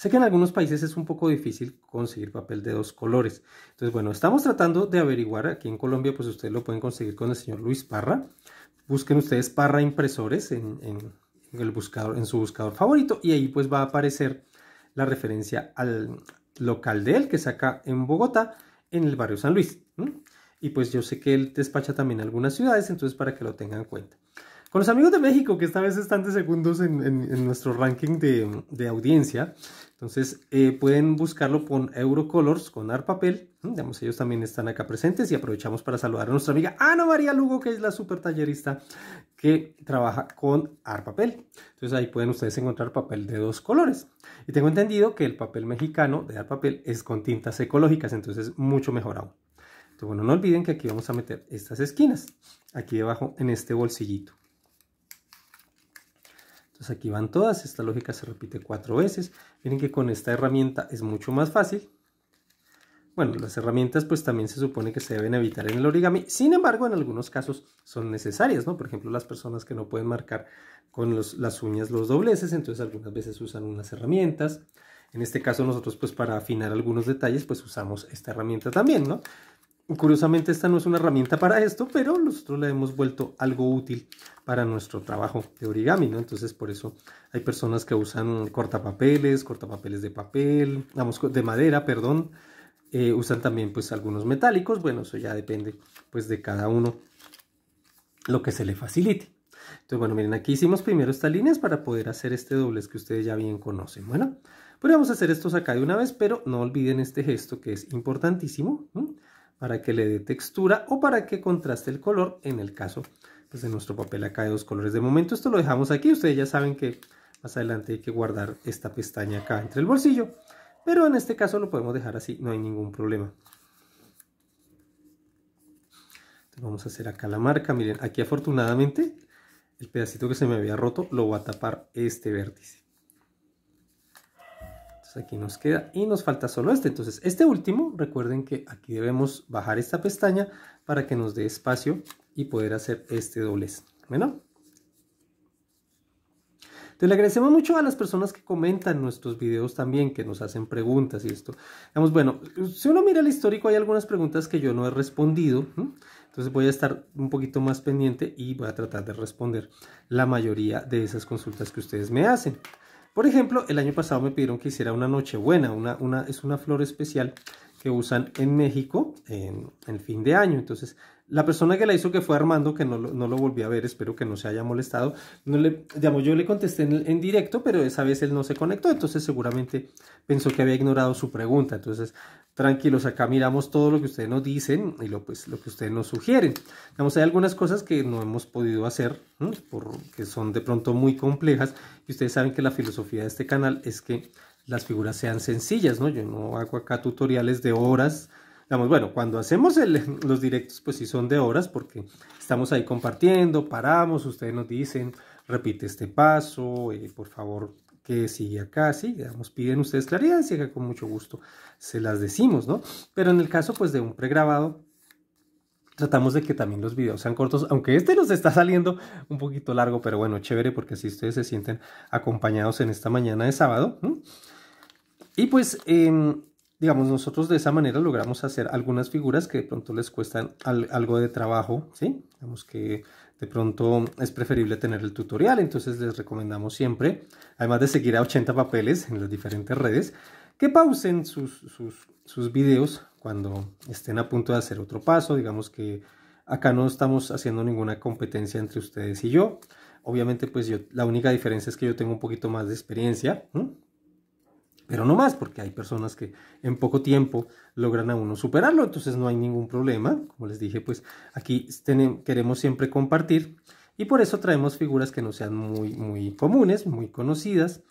Sé que en algunos países es un poco difícil conseguir papel de dos colores. Entonces, bueno, estamos tratando de averiguar. Aquí en Colombia, pues ustedes lo pueden conseguir con el señor Luis Parra. Busquen ustedes Parra Impresores en, el buscador, en su buscador favorito. Y ahí pues va a aparecer la referencia al local de él, que es acá en Bogotá, en el barrio San Luis. Y pues yo sé que él despacha también algunas ciudades, entonces para que lo tengan en cuenta. Con los amigos de México, que esta vez están de segundos en, nuestro ranking de, audiencia, entonces eh, pueden buscarlo con Eurocolors, con Arpapel. Digamos, ellos también están acá presentes y aprovechamos para saludar a nuestra amiga Ana María Lugo, que es la super tallerista que trabaja con Arpapel. Entonces ahí pueden ustedes encontrar papel de dos colores. Y tengo entendido que el papel mexicano de Arpapel es con tintas ecológicas, entonces mucho mejor aún. Entonces, bueno, no olviden que aquí vamos a meter estas esquinas, aquí debajo en este bolsillito. Entonces aquí van todas, esta lógica se repite cuatro veces. Miren que con esta herramienta es mucho más fácil. Bueno, las herramientas pues también se supone que se deben evitar en el origami, sin embargo en algunos casos son necesarias, ¿no? Por ejemplo, las personas que no pueden marcar con las uñas los dobleces, entonces algunas veces usan unas herramientas. En este caso nosotros pues para afinar algunos detalles pues usamos esta herramienta también, ¿no? Curiosamente esta no es una herramienta para esto, pero nosotros la hemos vuelto algo útil para nuestro trabajo de origami, ¿no? Entonces por eso hay personas que usan cortapapeles, cortapapeles de papel, vamos, de madera, perdón. Eh, usan también pues algunos metálicos, bueno, eso ya depende pues de cada uno lo que se le facilite. Entonces, bueno, miren, aquí hicimos primero estas líneas para poder hacer este doblez que ustedes ya bien conocen. Bueno, podríamos hacer estos acá de una vez, pero no olviden este gesto que es importantísimo para que le dé textura o para que contraste el color en el caso pues, de nuestro papel acá de dos colores. De momento esto lo dejamos aquí, ustedes ya saben que más adelante hay que guardar esta pestaña acá entre el bolsillo, pero en este caso lo podemos dejar así, no hay ningún problema. vamos a hacer acá la marca, miren, aquí afortunadamente el pedacito que se me había roto lo va a tapar este vértice aquí nos queda y nos falta solo este. Entonces este último, recuerden que aquí debemos bajar esta pestaña para que nos dé espacio y poder hacer este doblez. Bueno. Entonces le agradecemos mucho a las personas que comentan nuestros videos también, que nos hacen preguntas y esto. Digamos, bueno, si uno mira el histórico hay algunas preguntas que yo no he respondido. Entonces voy a estar un poquito más pendiente y voy a tratar de responder la mayoría de esas consultas que ustedes me hacen. Por ejemplo, el año pasado me pidieron que hiciera una nochebuena, una, una, es una flor especial que usan en México en el fin de año. Entonces, la persona que la hizo, que fue Armando, que no, no lo volví a ver, espero que no se haya molestado, no le, yo le contesté en, en, directo, pero esa vez él no se conectó, entonces seguramente pensó que había ignorado su pregunta. Entonces, tranquilos, acá miramos todo lo que ustedes nos dicen y lo, pues, lo que ustedes nos sugieren. Digamos, hay algunas cosas que no hemos podido hacer, porque son de pronto muy complejas, y ustedes saben que la filosofía de este canal es que las figuras sean sencillas, ¿no? Yo no hago acá tutoriales de horas, Digamos, bueno, cuando hacemos [LAUGHS] los directos, pues sí son de horas, porque estamos ahí compartiendo, paramos, ustedes nos dicen, repite este paso, eh, por favor, que sigue acá, sí, digamos, piden ustedes claridad, acá con mucho gusto se las decimos, ¿no? Pero en el caso, pues, de un pregrabado, tratamos de que también los videos sean cortos, aunque este nos está saliendo un poquito largo, pero bueno, chévere, porque así ustedes se sienten acompañados en esta mañana de sábado. Y pues, eh, digamos, nosotros de esa manera logramos hacer algunas figuras que de pronto les cuestan algo de trabajo, ¿sí? Digamos que de pronto es preferible tener el tutorial, entonces les recomendamos siempre, además de seguir a 80 papeles en las diferentes redes, que pausen sus, sus, videos cuando estén a punto de hacer otro paso, digamos que acá no estamos haciendo ninguna competencia entre ustedes y yo, obviamente pues yo, la única diferencia es que yo tengo un poquito más de experiencia, pero no más, porque hay personas que en poco tiempo logran a uno superarlo, entonces no hay ningún problema. Como les dije, pues aquí queremos siempre compartir y por eso traemos figuras que no sean muy, muy comunes, muy conocidas,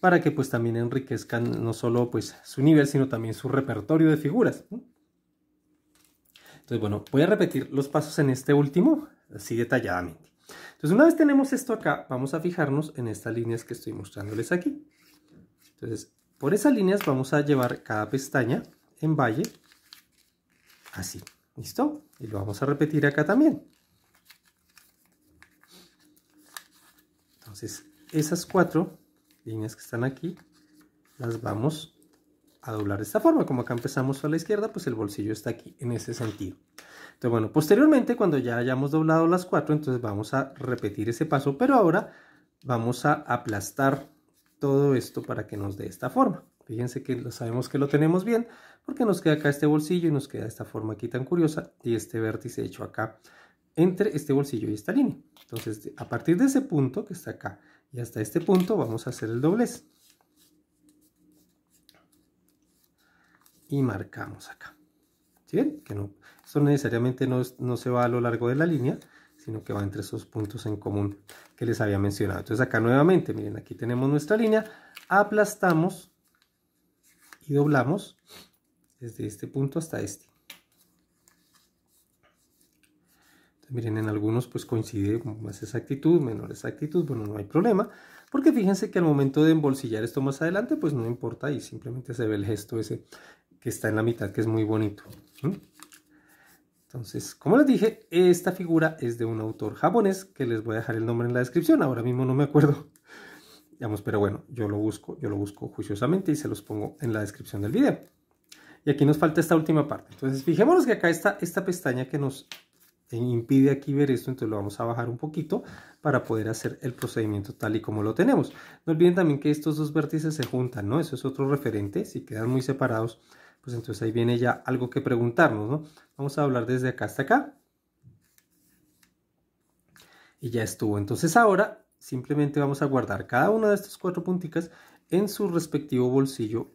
para que pues también enriquezcan no solo pues su nivel, sino también su repertorio de figuras. Entonces, bueno, voy a repetir los pasos en este último, así detalladamente. Entonces, una vez tenemos esto acá, vamos a fijarnos en estas líneas que estoy mostrándoles aquí. Entonces, por esas líneas vamos a llevar cada pestaña en valle, así, ¿listo? Y lo vamos a repetir acá también. Entonces, esas cuatro líneas que están aquí, las vamos a doblar de esta forma. Como acá empezamos a la izquierda, pues el bolsillo está aquí, en ese sentido. Entonces, bueno, posteriormente, cuando ya hayamos doblado las cuatro, entonces vamos a repetir ese paso, pero ahora vamos a aplastar todo esto para que nos dé esta forma. Fíjense que sabemos que lo tenemos bien porque nos queda acá este bolsillo y nos queda esta forma aquí tan curiosa y este vértice hecho acá entre este bolsillo y esta línea. Entonces, a partir de ese punto que está acá y hasta este punto vamos a hacer el doblez. Y marcamos acá. ¿Sí? Que no, esto necesariamente no se va a lo largo de la línea, sino que va entre esos puntos en común que les había mencionado. Entonces acá nuevamente, miren, aquí tenemos nuestra línea, aplastamos y doblamos desde este punto hasta este. miren, en algunos pues coincide con más exactitud, menor exactitud, bueno, no hay problema, porque fíjense que al momento de embolsillar esto más adelante, pues no importa y simplemente se ve el gesto ese que está en la mitad, que es muy bonito. Entonces, como les dije, esta figura es de un autor japonés, que les voy a dejar el nombre en la descripción, ahora mismo no me acuerdo. [LAUGHS] Digamos, pero bueno, yo lo busco, yo lo busco juiciosamente y se los pongo en la descripción del video. Y aquí nos falta esta última parte. Entonces, fijémonos que acá está esta pestaña que nos impide aquí ver esto, entonces lo vamos a bajar un poquito para poder hacer el procedimiento tal y como lo tenemos. No olviden también que estos dos vértices se juntan, ¿no? Eso es otro referente, si quedan muy separados, pues entonces ahí viene ya algo que preguntarnos, ¿no? Vamos a hablar desde acá hasta acá. Y ya estuvo. Entonces ahora simplemente vamos a guardar cada una de estas cuatro punticas en su respectivo bolsillo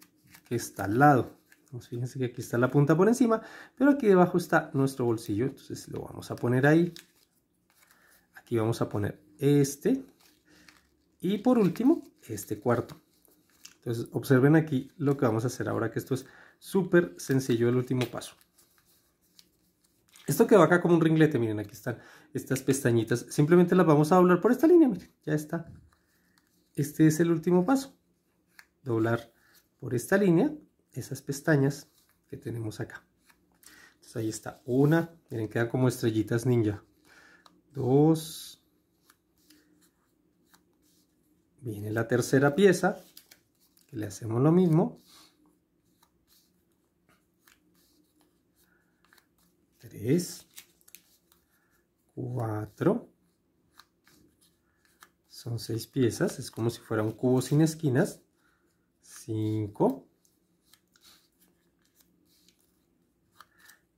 que está al lado fíjense que aquí está la punta por encima, pero aquí debajo está nuestro bolsillo. Entonces lo vamos a poner ahí. Aquí vamos a poner este. Y por último, este cuarto. Entonces observen aquí lo que vamos a hacer ahora, que esto es súper sencillo el último paso. Esto quedó acá como un ringlete, miren, aquí están estas pestañitas. Simplemente las vamos a doblar por esta línea, miren, ya está. Este es el último paso. Doblar por esta línea esas pestañas que tenemos acá. Entonces ahí está, una, miren, quedan como estrellitas ninja. Dos. Viene la tercera pieza, que le hacemos lo mismo. Tres. Cuatro. Son seis piezas, es como si fuera un cubo sin esquinas. Cinco.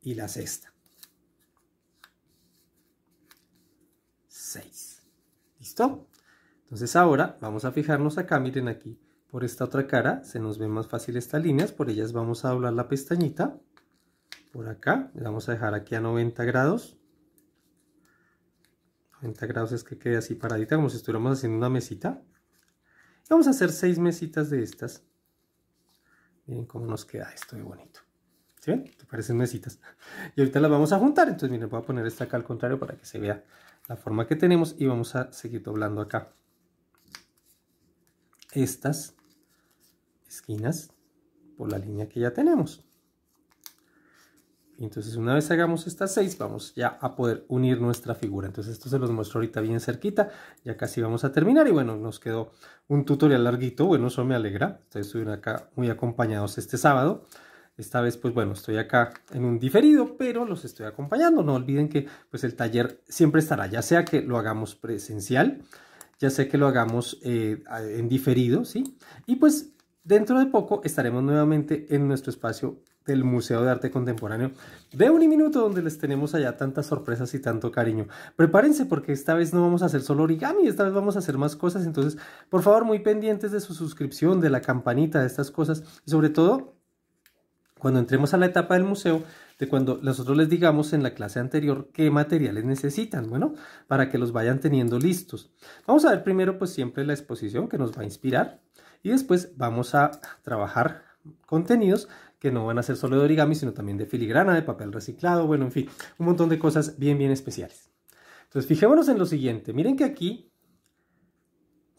y la sexta. 6. ¿Listo? Entonces ahora vamos a fijarnos acá, miren aquí, por esta otra cara, se nos ven más fácil estas líneas, por ellas vamos a doblar la pestañita, por acá, le vamos a dejar aquí a 90 grados, 90 grados es que quede así paradita, como si estuviéramos haciendo una mesita, vamos a hacer 6 mesitas de estas, miren cómo nos queda esto de bonito. ¿Sí? Te parecen mesitas. Y ahorita las vamos a juntar. Entonces, miren, voy a poner esta acá al contrario para que se vea la forma que tenemos. Y vamos a seguir doblando acá. Estas esquinas por la línea que ya tenemos. Entonces una vez hagamos estas seis, vamos ya a poder unir nuestra figura. Entonces esto se los muestro ahorita bien cerquita, ya casi vamos a terminar. Y bueno, nos quedó un tutorial larguito, bueno, eso me alegra. Ustedes estuvieron acá muy acompañados este sábado. Esta vez, pues bueno, estoy acá en un diferido, pero los estoy acompañando. No olviden que pues el taller siempre estará, ya sea que lo hagamos presencial, ya sea que lo hagamos eh, en diferido, ¿sí? Y pues dentro de poco estaremos nuevamente en nuestro espacio del Museo de Arte Contemporáneo de Uniminuto, donde les tenemos allá tantas sorpresas y tanto cariño. Prepárense porque esta vez no vamos a hacer solo origami, esta vez vamos a hacer más cosas, entonces por favor muy pendientes de su suscripción, de la campanita, de estas cosas y sobre todo cuando entremos a la etapa del museo, de cuando nosotros les digamos en la clase anterior qué materiales necesitan, bueno, para que los vayan teniendo listos. Vamos a ver primero pues siempre la exposición que nos va a inspirar y después vamos a trabajar contenidos que no van a ser solo de origami, sino también de filigrana, de papel reciclado, bueno, en fin, un montón de cosas bien, bien especiales. Entonces, fijémonos en lo siguiente. Miren que aquí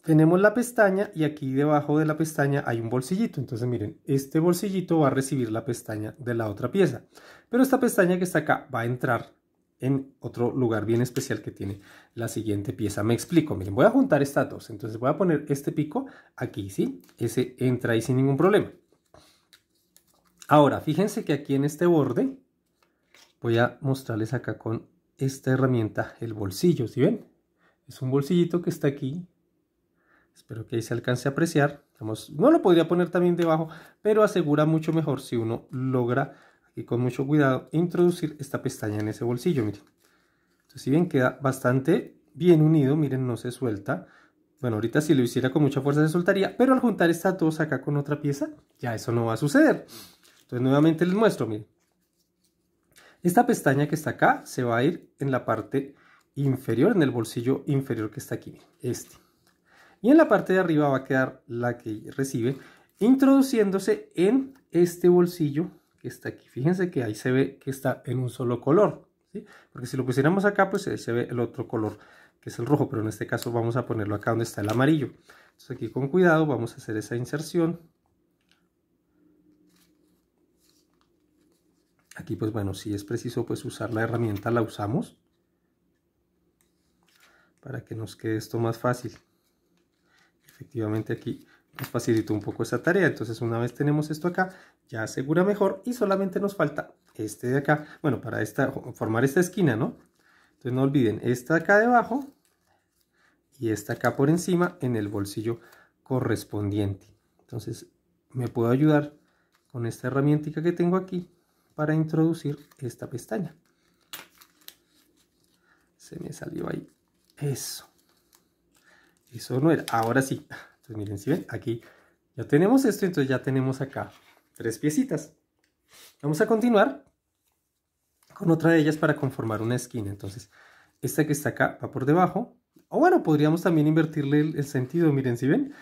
tenemos la pestaña y aquí debajo de la pestaña hay un bolsillito. Entonces miren, este bolsillito va a recibir la pestaña de la otra pieza. Pero esta pestaña que está acá va a entrar en otro lugar bien especial que tiene la siguiente pieza. Me explico, miren, voy a juntar estas dos. Entonces voy a poner este pico aquí, ¿sí? Ese entra ahí sin ningún problema. Ahora, fíjense que aquí en este borde voy a mostrarles acá con esta herramienta el bolsillo, ¿sí ven? Es un bolsillito que está aquí Espero que ahí se alcance a apreciar. no lo podría poner también debajo, pero asegura mucho mejor si uno logra, y con mucho cuidado, introducir esta pestaña en ese bolsillo. Miren. Si bien queda bastante bien unido, miren, no se suelta. Bueno, ahorita si lo hiciera con mucha fuerza se soltaría, pero al juntar estas dos acá con otra pieza, ya eso no va a suceder. Entonces, nuevamente les muestro, miren. Esta pestaña que está acá se va a ir en la parte inferior, en el bolsillo inferior que está aquí, este y en la parte de arriba va a quedar la que recibe introduciéndose en este bolsillo que está aquí. Fíjense que ahí se ve que está en un solo color. ¿sí? Porque si lo pusiéramos acá, pues se ve el otro color, que es el rojo, pero en este caso vamos a ponerlo acá donde está el amarillo. Entonces aquí con cuidado vamos a hacer esa inserción. Aquí pues bueno, si es preciso pues usar la herramienta, la usamos para que nos quede esto más fácil. Efectivamente aquí nos facilitó un poco esa tarea. Entonces una vez tenemos esto acá, ya asegura mejor y solamente nos falta este de acá. Bueno, para esta, formar esta esquina, ¿no? Entonces no olviden, esta acá debajo y esta acá por encima en el bolsillo correspondiente. Entonces me puedo ayudar con esta herramienta que tengo aquí para introducir esta pestaña. Se me salió ahí. Eso. Eso no era. Ahora sí. Miren, si ven, aquí ya tenemos esto, entonces ya tenemos acá tres piecitas. Vamos a continuar con otra de ellas para conformar una esquina. Entonces, esta que está acá va por debajo. O bueno, podríamos también invertirle el, sentido. Miren, si ven,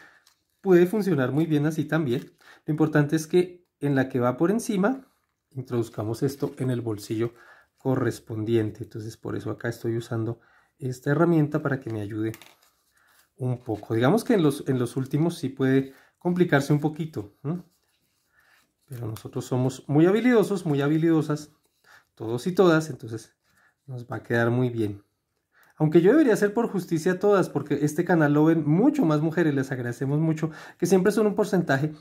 puede funcionar muy bien así también. Lo importante es que en la que va por encima, introduzcamos esto en el bolsillo correspondiente. Entonces, por eso acá estoy usando esta herramienta para que me ayude un poco. Digamos que en los, en los últimos sí puede complicarse un poquito. Pero nosotros somos muy habilidosos, muy habilidosas, todos y todas, entonces nos va a quedar muy bien. Aunque yo debería ser por justicia a todas, porque este canal lo ven mucho más mujeres, les agradecemos mucho, que siempre son un porcentaje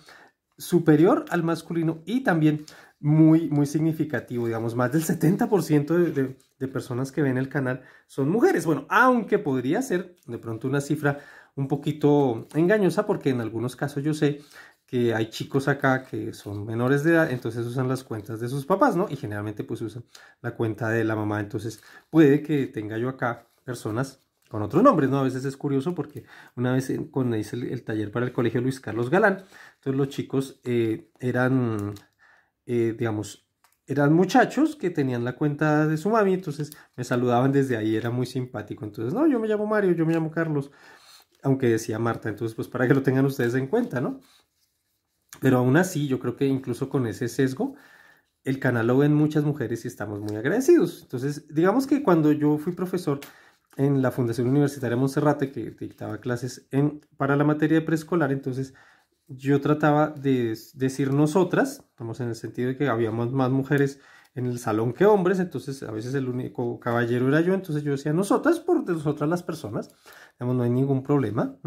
superior al masculino y también muy, muy significativo, digamos, más del 70% de, de, personas que ven el canal son mujeres. Bueno, aunque podría ser de pronto una cifra un poquito engañosa porque en algunos casos yo sé que hay chicos acá que son menores de edad, entonces usan las cuentas de sus papás, ¿no? Y generalmente pues usan la cuenta de la mamá, entonces puede que tenga yo acá personas con otros nombres, ¿no? A veces es curioso porque una vez cuando hice el, taller para el colegio Luis Carlos Galán, entonces los chicos eh, eran, eh, digamos, eran muchachos que tenían la cuenta de su mami, entonces me saludaban desde ahí, era muy simpático. Entonces, no, yo me llamo Mario, yo me llamo Carlos, aunque decía Marta, entonces pues para que lo tengan ustedes en cuenta, ¿no? Pero aún así, yo creo que incluso con ese sesgo, el canal lo ven muchas mujeres y estamos muy agradecidos. Entonces, digamos que cuando yo fui profesor, en la Fundación Universitaria Monserrate, que dictaba clases para la materia de preescolar, entonces yo trataba de decir nosotras, estamos en el sentido de que habíamos más mujeres en el salón que hombres, entonces a veces el único caballero era yo, entonces yo decía nosotras por nosotras las personas, no hay ningún problema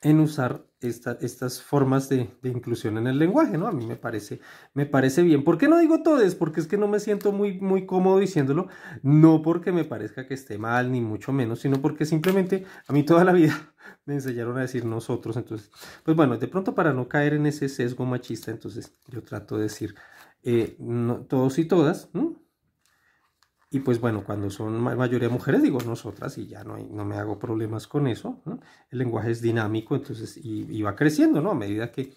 en usar estas formas de, inclusión en el lenguaje, ¿no? A mí me parece, me parece bien. ¿Por qué no digo todes? Porque es que no me siento muy, muy cómodo diciéndolo, no porque me parezca que esté mal, ni mucho menos, sino porque simplemente a mí toda la vida [LAUGHS] me enseñaron a decir nosotros, entonces, pues bueno, de pronto para no caer en ese sesgo machista, entonces yo trato de decir eh, todos y todas, y pues bueno, cuando son mayoría mujeres, digo nosotras y ya no, no me hago problemas con eso. El lenguaje es dinámico, entonces, y, va creciendo, ¿no? A medida que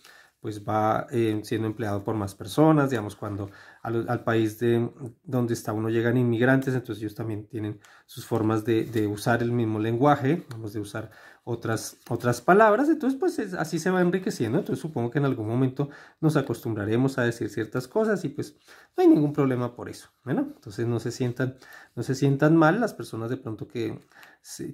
pues va eh, siendo empleado por más personas, digamos, cuando al, país de donde está uno llegan inmigrantes, entonces ellos también tienen sus formas de, usar el mismo lenguaje, vamos, de usar otras, otras palabras, entonces pues así se va enriqueciendo, entonces supongo que en algún momento nos acostumbraremos a decir ciertas cosas y pues no hay ningún problema por eso, bueno, entonces no se sientan, no se sientan mal las personas de pronto que,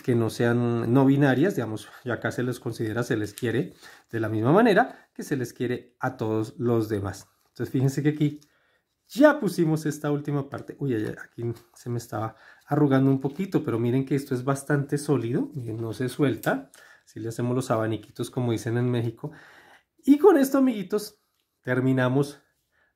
que no sean no binarias, digamos, ya acá se les considera, se les quiere de la misma manera que se les quiere a todos los demás. Entonces fíjense que aquí ya pusimos esta última parte. Uy, aquí se me estaba arrugando un poquito, pero miren que esto es bastante sólido, no se suelta. Si le hacemos los abaniquitos como dicen en México. Y con esto, amiguitos, terminamos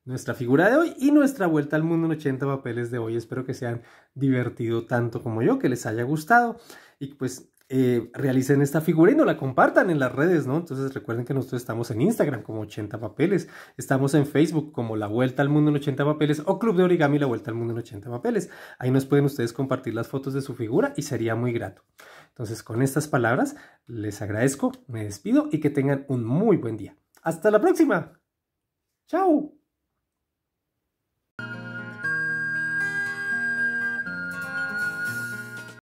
nuestra figura de hoy y nuestra vuelta al mundo en 80 papeles de hoy. Espero que se hayan divertido tanto como yo, que les haya gustado y pues eh, realicen esta figura y no la compartan en las redes, ¿no? Entonces recuerden que nosotros estamos en Instagram como 80 papeles, estamos en Facebook como La Vuelta al Mundo en 80 papeles o Club de Origami La Vuelta al Mundo en 80 papeles. Ahí nos pueden ustedes compartir las fotos de su figura y sería muy grato. Entonces con estas palabras les agradezco, me despido y que tengan un muy buen día. Hasta la próxima. Chao.